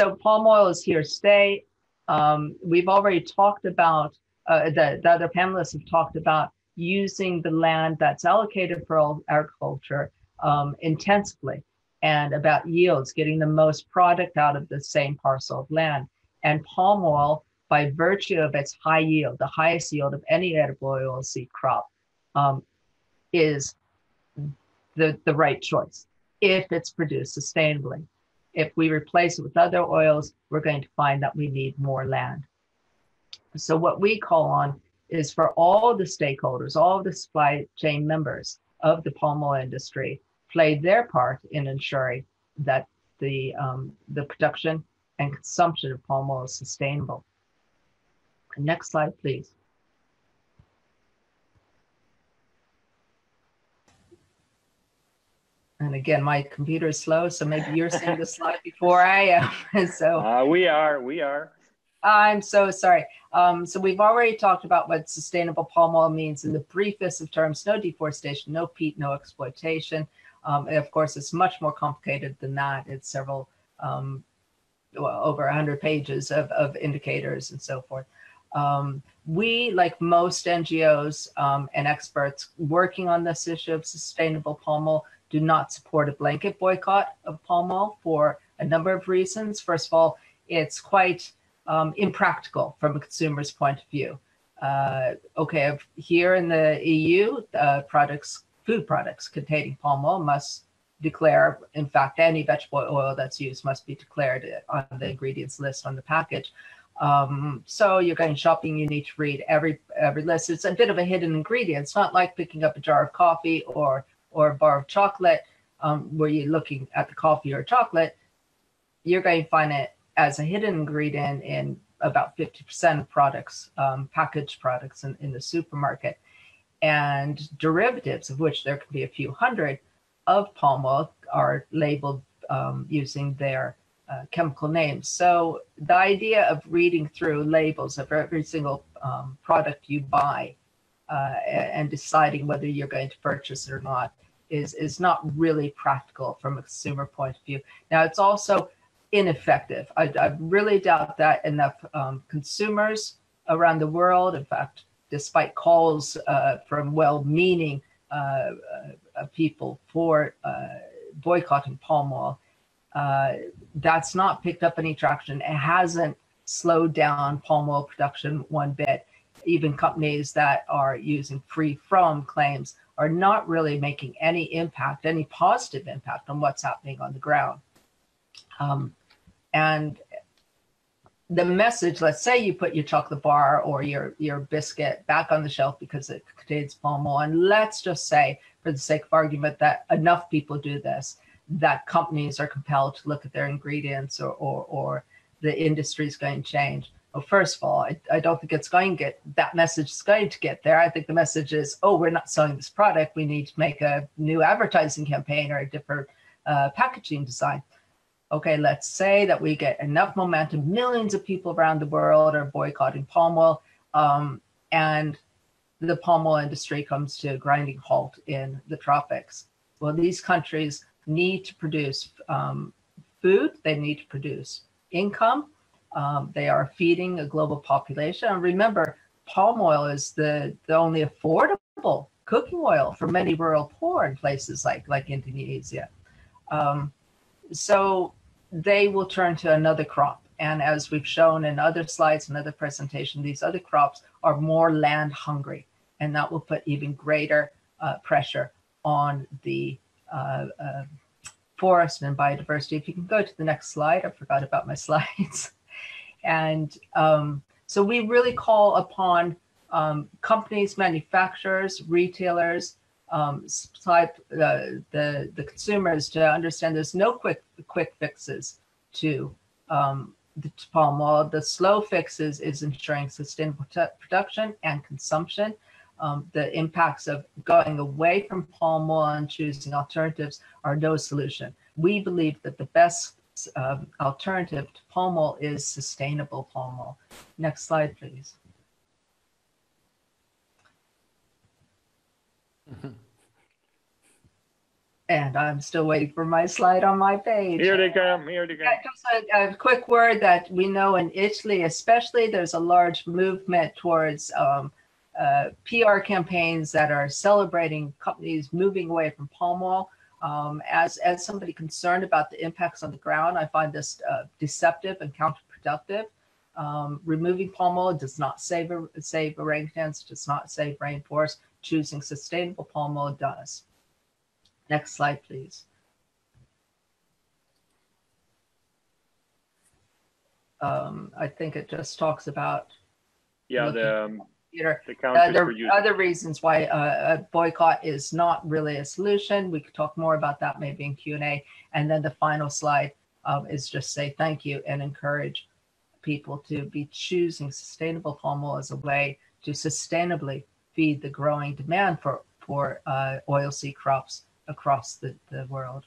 so palm oil is here to stay. Um, we've already talked about, uh, the, the other panelists have talked about using the land that's allocated for agriculture um, intensively and about yields, getting the most product out of the same parcel of land. And palm oil, by virtue of its high yield, the highest yield of any edible oilseed crop, um, is the, the right choice if it's produced sustainably. If we replace it with other oils, we're going to find that we need more land. So, what we call on is for all the stakeholders, all the supply chain members of the palm oil industry, play their part in ensuring that the um, the production and consumption of palm oil is sustainable. Next slide, please. And again, my computer is slow, so maybe you're seeing the slide before I am. so uh, we are, we are. I'm so sorry. Um, so we've already talked about what sustainable palm oil means in the briefest of terms: no deforestation, no peat, no exploitation. Um, and of course, it's much more complicated than that. It's several, um, well, over 100 pages of, of indicators and so forth. Um, we, like most NGOs um, and experts working on this issue of sustainable palm oil, do not support a blanket boycott of palm oil for a number of reasons. First of all, it's quite um, impractical from a consumer's point of view. Uh, okay, here in the EU, uh, products, food products containing palm oil must declare, in fact, any vegetable oil that's used must be declared on the ingredients list on the package. Um, so you're going shopping, you need to read every every list. It's a bit of a hidden ingredient. It's not like picking up a jar of coffee or or a bar of chocolate um, where you're looking at the coffee or chocolate. You're going to find it as a hidden ingredient in about 50% of products, um, packaged products in, in the supermarket. And derivatives, of which there can be a few hundred of palm oil, are labeled um, using their uh, chemical names. So the idea of reading through labels of every single um, product you buy uh, and deciding whether you're going to purchase it or not is is not really practical from a consumer point of view. Now it's also ineffective. I, I really doubt that enough um, consumers around the world, in fact, despite calls uh, from well-meaning uh, uh, people for uh, boycotting palm oil, uh, that's not picked up any traction. It hasn't slowed down palm oil production one bit. Even companies that are using free from claims are not really making any impact, any positive impact on what's happening on the ground. Um, and the message, let's say you put your chocolate bar or your, your biscuit back on the shelf because it contains palm oil. And let's just say, for the sake of argument, that enough people do this that companies are compelled to look at their ingredients or, or, or the industry is going to change. Well, first of all, I, I, don't think it's going to get that message is going to get there. I think the message is, oh, we're not selling this product. We need to make a new advertising campaign or a different uh, packaging design. Okay, let's say that we get enough momentum. Millions of people around the world are boycotting palm oil, um, and the palm oil industry comes to a grinding halt in the tropics. Well, these countries need to produce um, food, they need to produce income. Um, they are feeding a global population. And remember, palm oil is the, the only affordable cooking oil for many rural poor in places like, like Indonesia. Um, so they will turn to another crop. And as we've shown in other slides and other presentation, these other crops are more land hungry. And that will put even greater uh, pressure on the uh, uh, forest and biodiversity. If you can go to the next slide, I forgot about my slides. And um, so we really call upon um, companies, manufacturers, retailers, um, supply uh, the the consumers to understand there's no quick quick fixes to um, the palm oil. The slow fixes is ensuring sustainable production and consumption um, the impacts of going away from palm oil and choosing alternatives are no solution. We believe that the best um, alternative to palm oil is sustainable palm oil. Next slide, please. Mm-hmm. And I'm still waiting for my slide on my page. Here they come, here they come. Yeah, just a, a quick word that we know in Italy, especially, there's a large movement towards um, uh, PR campaigns that are celebrating companies moving away from palm oil. Um, as as somebody concerned about the impacts on the ground, I find this uh, deceptive and counterproductive. Um, removing palm oil does not save save orangutans, does not save rainforests. Choosing sustainable palm oil does. Next slide, please. Um, I think it just talks about Yeah, the, the Uh, there are other reasons why uh, a boycott is not really a solution. We could talk more about that maybe in Q and A. And then the final slide um, is just say thank you and encourage people to be choosing sustainable palm oil as a way to sustainably feed the growing demand for for uh, oilseed crops across the, the world.